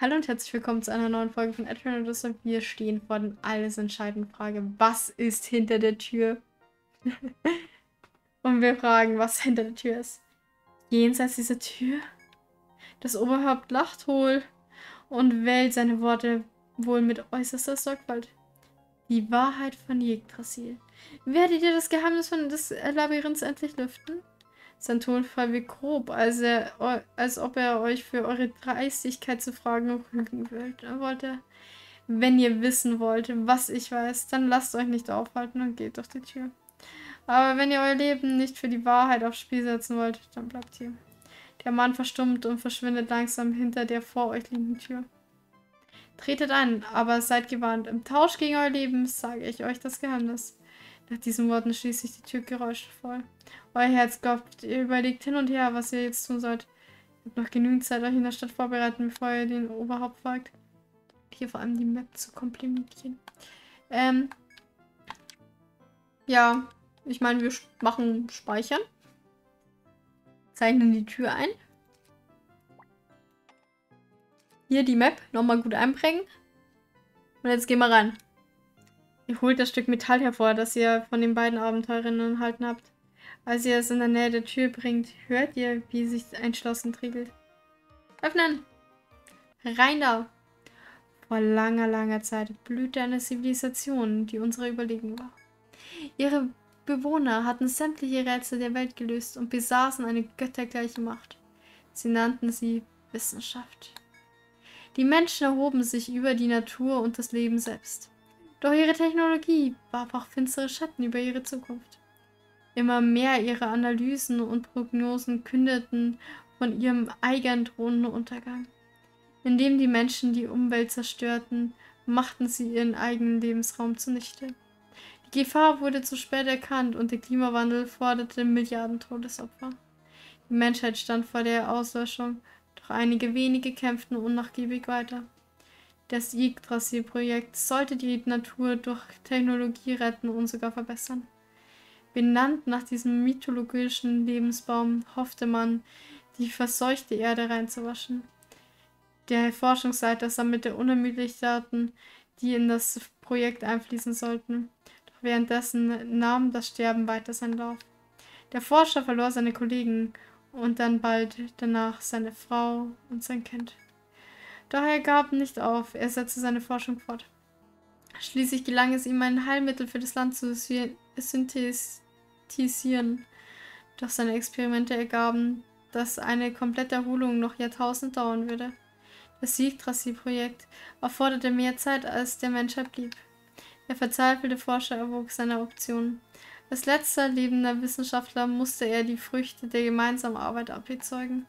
Hallo und herzlich willkommen zu einer neuen Folge von Adrian und. Wir stehen vor der alles entscheidenden Frage, was ist hinter der Tür? und wir fragen, was hinter der Tür ist. Jenseits dieser Tür? Das Oberhaupt lacht hohl und wählt seine Worte wohl mit äußerster Sorgfalt. Die Wahrheit von Yggdrasil. Werdet ihr das Geheimnis von des Labyrinths endlich lüften? Sein Tonfall wie grob, als, er, als ob er euch für eure Dreistigkeit zu fragen wollte. Wenn ihr wissen wollt, was ich weiß, dann lasst euch nicht aufhalten und geht durch die Tür. Aber wenn ihr euer Leben nicht für die Wahrheit aufs Spiel setzen wollt, dann bleibt hier. Der Mann verstummt und verschwindet langsam hinter der vor euch liegenden Tür. Tretet ein, aber seid gewarnt. Im Tausch gegen euer Leben sage ich euch das Geheimnis. Nach diesen Worten schließt sich die Tür geräuschvoll. Euer Herz klopft. Ihr überlegt hin und her, was ihr jetzt tun sollt. Ihr habt noch genügend Zeit, euch in der Stadt vorbereiten, bevor ihr den Oberhaupt folgt. Hier vor allem die Map zu komplimentieren. Ähm. Ja, ich meine, wir machen Speichern. Zeichnen die Tür ein. Hier die Map nochmal gut einprägen. Und jetzt gehen wir rein. Ihr holt das Stück Metall hervor, das ihr von den beiden Abenteurerinnen erhalten habt. Als ihr es in der Nähe der Tür bringt, hört ihr, wie sich ein Schloss entriegelt. Öffnen! Rein da! Vor langer, langer Zeit blühte eine Zivilisation, die unsere überlegen war. Ihre Bewohner hatten sämtliche Rätsel der Welt gelöst und besaßen eine göttergleiche Macht. Sie nannten sie Wissenschaft. Die Menschen erhoben sich über die Natur und das Leben selbst. Doch ihre Technologie warf auch finstere Schatten über ihre Zukunft. Immer mehr ihrer Analysen und Prognosen kündeten von ihrem eigenen drohenden Untergang. Indem die Menschen die Umwelt zerstörten, machten sie ihren eigenen Lebensraum zunichte. Die Gefahr wurde zu spät erkannt und der Klimawandel forderte Milliarden Todesopfer. Die Menschheit stand vor der Auslöschung, doch einige wenige kämpften unnachgiebig weiter. Das Yggdrasil-Projekt sollte die Natur durch Technologie retten und sogar verbessern. Benannt nach diesem mythologischen Lebensbaum hoffte man, die verseuchte Erde reinzuwaschen. Der Forschungsleiter sammelte unermüdlich Daten, die in das Projekt einfließen sollten. Doch währenddessen nahm das Sterben weiter seinen Lauf. Der Forscher verlor seine Kollegen und dann bald danach seine Frau und sein Kind. Doch er gab nicht auf, er setzte seine Forschung fort. Schließlich gelang es ihm, ein Heilmittel für das Land zu synthetisieren. Doch seine Experimente ergaben, dass eine komplette Erholung noch Jahrtausende dauern würde. Das Yggdrasil-Projekt erforderte mehr Zeit, als der Menschheit blieb. Der verzweifelte Forscher erwog seine Optionen. Als letzter lebender Wissenschaftler musste er die Früchte der gemeinsamen Arbeit abbezeugen.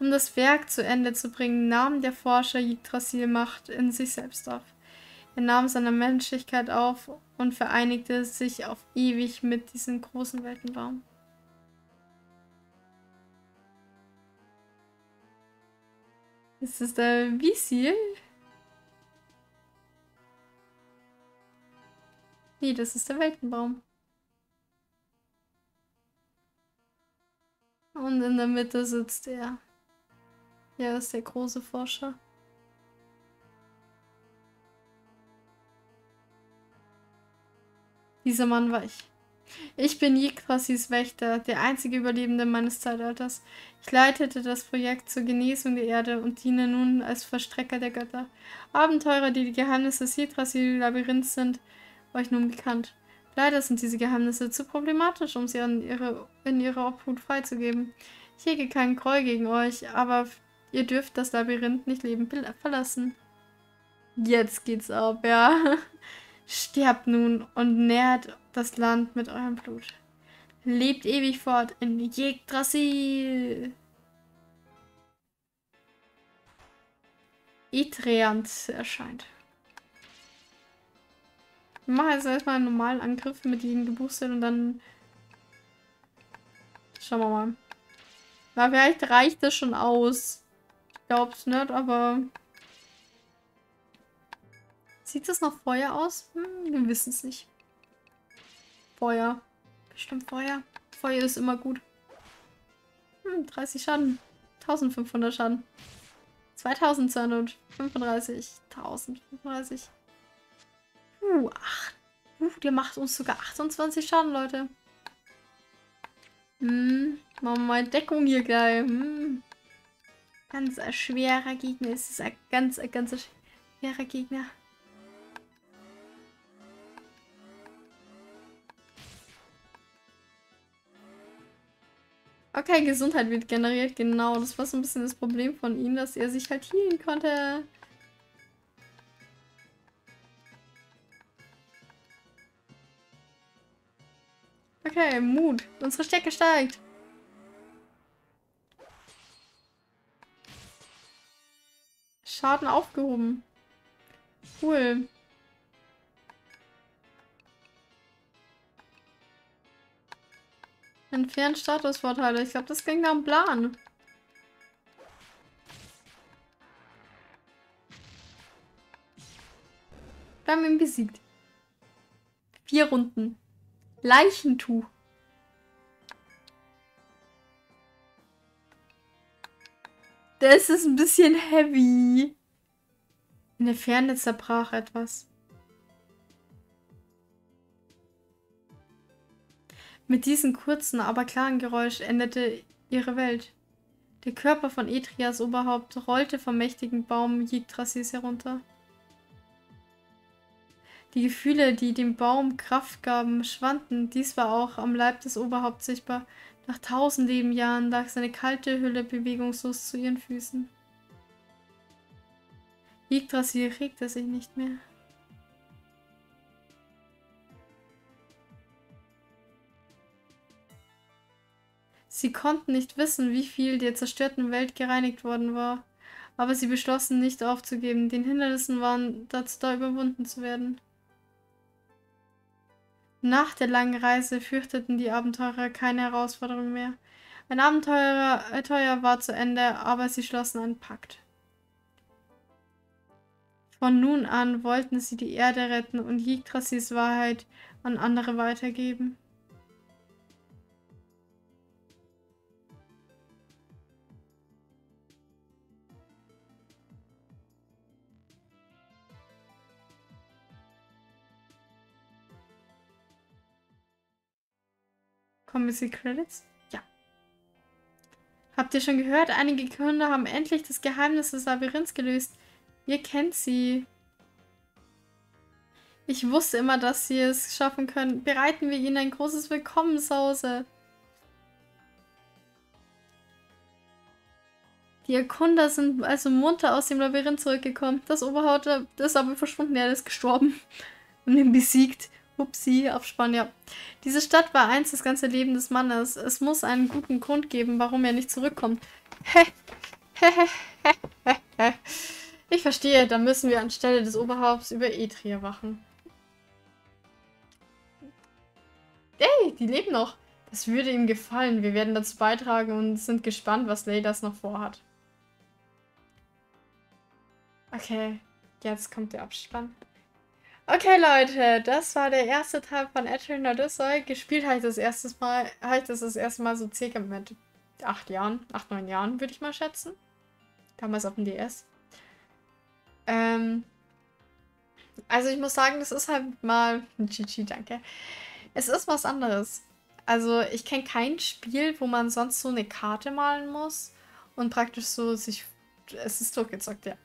Um das Werk zu Ende zu bringen, nahm der Forscher Yggdrasil Macht in sich selbst auf. Er nahm seine Menschlichkeit auf und vereinigte sich auf ewig mit diesem großen Weltenbaum. Ist das der Visil? Nee, das ist der Weltenbaum. Und in der Mitte sitzt er. Ja, ist der große Forscher. Dieser Mann war ich. Ich bin Yggdrasils Wächter, der einzige Überlebende meines Zeitalters. Ich leitete das Projekt zur Genesung der Erde und diene nun als Verstrecker der Götter. Abenteurer, die die Geheimnisse des Yggdrasil-Labyrinths sind, euch nun bekannt. Leider sind diese Geheimnisse zu problematisch, um sie an ihre, in ihrer Obhut freizugeben. Ich hege keinen Groll gegen euch, aber Ihr dürft das Labyrinth nicht lebend verlassen. Jetzt geht's ab, ja. Sterbt nun und nährt das Land mit eurem Blut. Lebt ewig fort in Yggdrasil. Itreant erscheint. Wir machen jetzt erstmal einen normalen Angriff mit ihnen geboostet und dann schauen wir mal. Na, vielleicht reicht das schon aus glaub's nicht, aber... Sieht das noch Feuer aus? Hm, wir wissen es nicht. Feuer. Bestimmt Feuer. Feuer ist immer gut. Hm, 30 Schaden. 1500 Schaden. 2235. 1035. Uh, ach. Uh, der macht uns sogar 28 Schaden, Leute. Hm, machen wir mal Deckung hier gleich. Hm. Ganz ein schwerer Gegner. Es ist ein ganz, ein ganz schwerer Gegner. Okay, Gesundheit wird generiert, genau. Das war so ein bisschen das Problem von ihm, dass er sich halt healen konnte. Okay, Mut. Unsere Stärke steigt. Schaden aufgehoben. Cool. Entfernen Statusvorteile. Ich glaube, das ging nach dem Plan. Wir haben ihn besiegt. Vier Runden. Leichentuch. Das ist ein bisschen heavy. In der Ferne zerbrach etwas. Mit diesem kurzen, aber klaren Geräusch endete ihre Welt. Der Körper von Etrias Oberhaupt rollte vom mächtigen Baum Yggdrasil herunter. Die Gefühle, die dem Baum Kraft gaben, schwanden. Dies war auch am Leib des Oberhaupts sichtbar. Nach tausend Lebenjahren lag seine kalte Hülle bewegungslos zu ihren Füßen. Yggdrasil regte sich nicht mehr. Sie konnten nicht wissen, wie viel der zerstörten Welt gereinigt worden war, aber sie beschlossen nicht aufzugeben. Den Hindernissen waren dazu da überwunden zu werden. Nach der langen Reise fürchteten die Abenteurer keine Herausforderung mehr. Ein Abenteuer war zu Ende, aber sie schlossen einen Pakt. Von nun an wollten sie die Erde retten und Yggdrasils Wahrheit an andere weitergeben. Kommen jetzt die Credits? Ja. Habt ihr schon gehört? Einige Kinder haben endlich das Geheimnis des Labyrinths gelöst. Ihr kennt sie. Ich wusste immer, dass sie es schaffen können. Bereiten wir ihnen ein großes Willkommenshause. Die Erkunder sind also munter aus dem Labyrinth zurückgekommen. Das Oberhaupt ist aber verschwunden. Er ist gestorben und ihn besiegt. Upsi, Abspann, ja. Diese Stadt war einst das ganze Leben des Mannes. Es muss einen guten Grund geben, warum er nicht zurückkommt. Ich verstehe, dann müssen wir anstelle des Oberhaupts über Etria wachen. Ey, die leben noch. Das würde ihm gefallen. Wir werden dazu beitragen und sind gespannt, was Leidas noch vorhat. Okay, jetzt kommt der Abspann. Okay, Leute, das war der erste Teil von Edwin Odyssey. Gespielt habe ich das erste Mal, habe ich das das erste Mal so circa mit acht Jahren, acht, neun Jahren, würde ich mal schätzen. Damals auf dem DS. Ähm, also ich muss sagen, das ist halt mal, GG, danke. Es ist was anderes. Also ich kenne kein Spiel, wo man sonst so eine Karte malen muss und praktisch so sich, es ist durchgezockt, ja.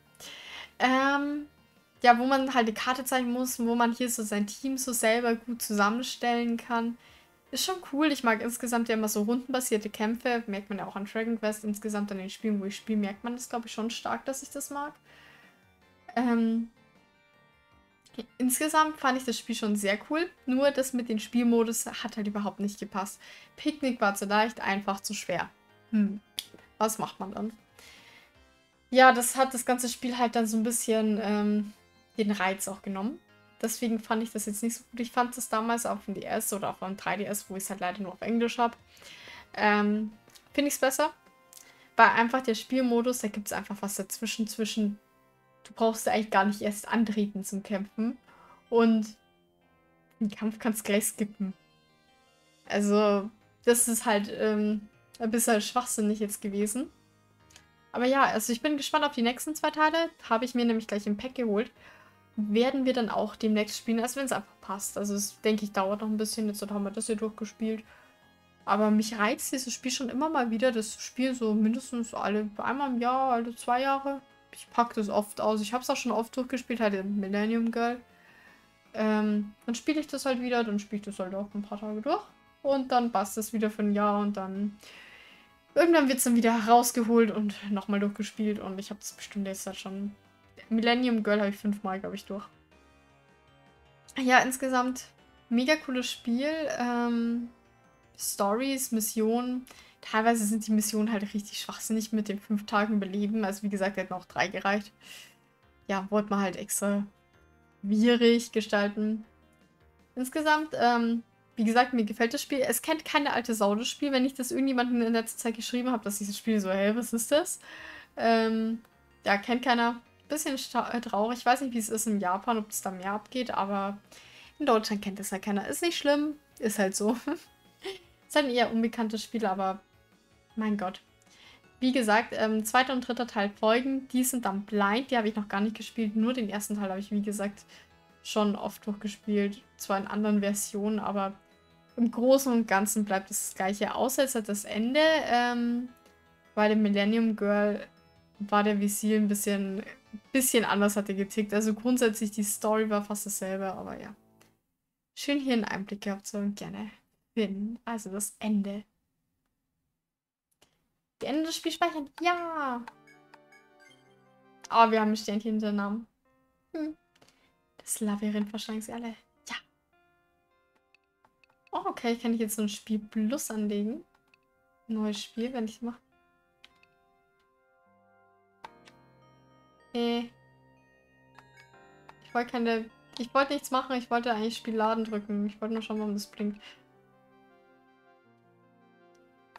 Ähm, ja, wo man halt die Karte zeigen muss, wo man hier so sein Team so selber gut zusammenstellen kann. Ist schon cool. Ich mag insgesamt ja immer so rundenbasierte Kämpfe. Merkt man ja auch an Dragon Quest. Insgesamt an den Spielen, wo ich spiele, merkt man das, glaube ich, schon stark, dass ich das mag. Ähm, insgesamt fand ich das Spiel schon sehr cool. Nur das mit den Spielmodus hat halt überhaupt nicht gepasst. Picknick war zu leicht, einfach zu schwer. Hm, was macht man dann? Ja, das hat das ganze Spiel halt dann so ein bisschen ähm, den Reiz auch genommen. Deswegen fand ich das jetzt nicht so gut. Ich fand es damals auf dem DS oder auf dem 3DS, wo ich es halt leider nur auf Englisch habe, ähm, finde ich es besser. Weil einfach der Spielmodus, da gibt es einfach was dazwischen, zwischen, du brauchst ja eigentlich gar nicht erst antreten zum Kämpfen und den Kampf kannst du gleich skippen. Also, das ist halt ähm, ein bisschen schwachsinnig jetzt gewesen. Aber ja, also ich bin gespannt auf die nächsten zwei Teile. Habe ich mir nämlich gleich im Pack geholt. Werden wir dann auch demnächst spielen, als wenn es einfach passt. Also es, denke ich, dauert noch ein bisschen. Jetzt haben wir das hier durchgespielt. Aber mich reizt dieses Spiel schon immer mal wieder. Das Spiel so mindestens alle, einmal im Jahr, alle zwei Jahre. Ich packe das oft aus. Ich habe es auch schon oft durchgespielt, halt in Millennium Girl. Ähm, dann spiele ich das halt wieder, dann spiele ich das halt auch ein paar Tage durch. Und dann passt es wieder für ein Jahr und dann irgendwann wird es dann wieder herausgeholt und nochmal durchgespielt. Und ich habe das bestimmt jetzt halt schon. Millennium Girl habe ich fünfmal, glaube ich, durch. Ja, insgesamt mega cooles Spiel. Ähm, Stories, Missionen. Teilweise sind die Missionen halt richtig schwachsinnig mit den fünf Tagen Überleben. Also wie gesagt, hätten auch drei gereicht. Ja, wollte man halt extra schwierig gestalten. Insgesamt, ähm, wie gesagt, mir gefällt das Spiel. Es kennt keine alte Sau, das Spiel. Wenn ich das irgendjemandem in letzter Zeit geschrieben habe, dass dieses Spiel so, hey, was ist das? Ähm, ja, kennt keiner. Bisschen äh, traurig. Ich weiß nicht, wie es ist in Japan, ob es da mehr abgeht, aber in Deutschland kennt es ja keiner. Ist nicht schlimm, ist halt so. ist halt ein eher unbekanntes Spiel, aber mein Gott. Wie gesagt, ähm, zweiter und dritter Teil folgen. Die sind dann blind. Die habe ich noch gar nicht gespielt. Nur den ersten Teil habe ich, wie gesagt, schon oft durchgespielt. Zwar in anderen Versionen, aber im Großen und Ganzen bleibt es das gleiche. Außer jetzt hat das Ende. Ähm, bei dem Millennium Girl war der Visier ein bisschen, bisschen anders, hat er getickt. Also grundsätzlich die Story war fast dasselbe, aber ja. Schön hier einen Einblick gehabt, so gerne. Bin. Also das Ende. Ende des Spiels speichern. Ja. Oh, wir haben ein Sternchen hinter Namen. Hm. Das Labyrinth wahrscheinlich sie alle. Ja. Oh, okay. Kann ich jetzt so ein Spiel Plus anlegen? Neues Spiel, wenn ich mache. Nee. Ich wollte keine... Ich wollte nichts machen. Ich wollte eigentlich Spiel laden drücken. Ich wollte nur schauen, warum das blinkt.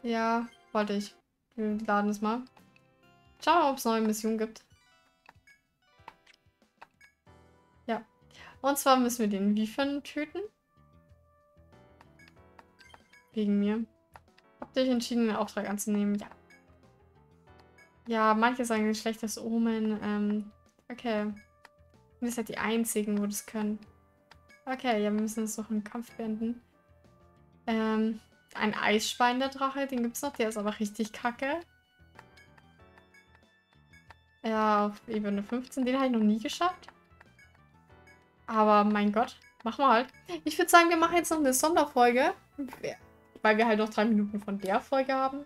Ja, wollte ich. Wir laden es mal. Schauen wir mal, ob es neue Missionen gibt. Ja. Und zwar müssen wir den Wiefern töten. Wegen mir. Habt ihr euch entschieden, den Auftrag anzunehmen? Ja. Ja, manche sagen ein schlechtes Omen. Ähm, okay. ihr seid die einzigen, wo das können. Okay, ja, wir müssen es noch im Kampf beenden. Ähm, ein Eisschwein, der Drache, den gibt es noch. Der ist aber richtig kacke. Ja, auf Ebene 15. Den habe ich noch nie geschafft. Aber mein Gott, machen wir halt. Ich würde sagen, wir machen jetzt noch eine Sonderfolge. Weil wir halt noch drei Minuten von der Folge haben.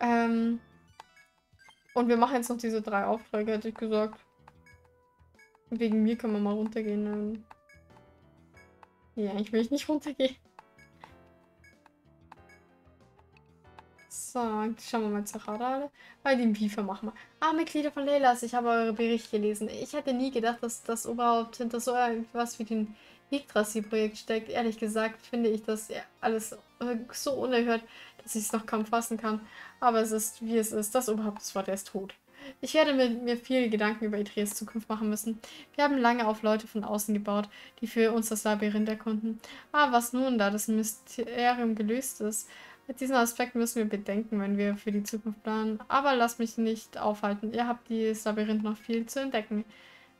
Ähm und wir machen jetzt noch diese drei Aufträge, hätte ich gesagt. Wegen mir können wir mal runtergehen. Ähm nee, eigentlich will ich nicht runtergehen. So, schauen wir mal zur Radale. Bei dem FIFA machen wir. Ah, Mitglieder von Leilas, ich habe eure Bericht gelesen. Ich hätte nie gedacht, dass das überhaupt hinter so etwas wie den Yggdrasil-Projekt steckt. Ehrlich gesagt finde ich das alles so unerhört, dass ich es noch kaum fassen kann. Aber es ist, wie es ist. Das überhaupt das Wort, er ist tot. Ich werde mir, viele Gedanken über Idrees Zukunft machen müssen. Wir haben lange auf Leute von außen gebaut, die für uns das Labyrinth erkunden. Aber was nun, da das Mysterium gelöst ist? Diesen Aspekt müssen wir bedenken, wenn wir für die Zukunft planen. Aber lasst mich nicht aufhalten. Ihr habt dieses Labyrinth noch viel zu entdecken.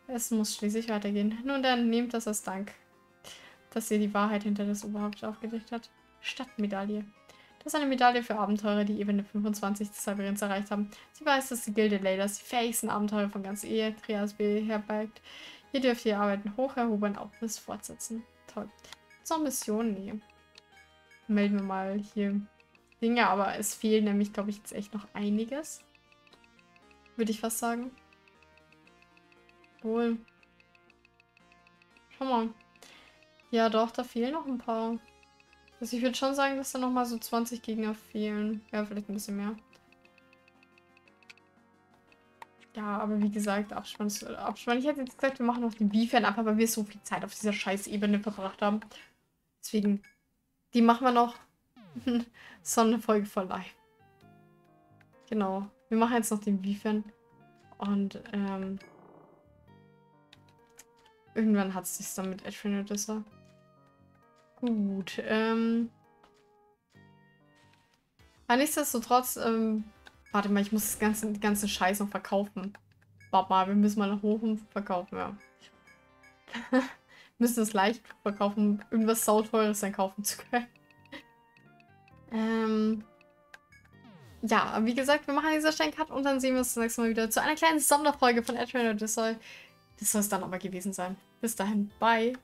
Es muss schließlich weitergehen. Nun dann, nehmt das als Dank, dass ihr die Wahrheit hinter das Oberhaupt aufgedeckt habt. Stadtmedaille. Das ist eine Medaille für Abenteurer, die Ebene 25 des Labyrinths erreicht haben. Sie weiß, dass die Gilde Laylas die fähigsten Abenteurer von ganz Ehe Trias beherbergt. Hier dürft ihr Arbeiten hoch erhoben auch bis fortsetzen. Toll. So, Mission? Nee. Melden wir mal hier Dinge, aber es fehlt nämlich, glaube ich, jetzt echt noch einiges. Würde ich fast sagen. Wohl. Schau mal. Ja, doch, da fehlen noch ein paar. Also ich würde schon sagen, dass da noch mal so 20 Gegner fehlen. Ja, vielleicht ein bisschen mehr. Ja, aber wie gesagt, Abspann, Abspann. Ich hätte jetzt gesagt, wir machen noch den Beefern ab, aber wir so viel Zeit auf dieser scheiß Ebene verbracht haben. Deswegen, die machen wir noch. Sonderfolge voll live. Genau. Wir machen jetzt noch den Wiefern. Und, ähm... Irgendwann hat es sich dann mit Edwin Odessa. Gut, ähm... Aber nichtsdestotrotz, ähm, Warte mal, ich muss das ganze, den ganzen Scheiß noch verkaufen. Warte mal, wir müssen mal nach oben verkaufen, ja. müssen es leicht verkaufen, um irgendwas sauteures dann kaufen zu können. ähm, ja, wie gesagt, wir machen dieser Steincut und dann sehen wir uns das nächste Mal wieder zu einer kleinen Sonderfolge von soll, das soll es dann aber gewesen sein. Bis dahin, bye.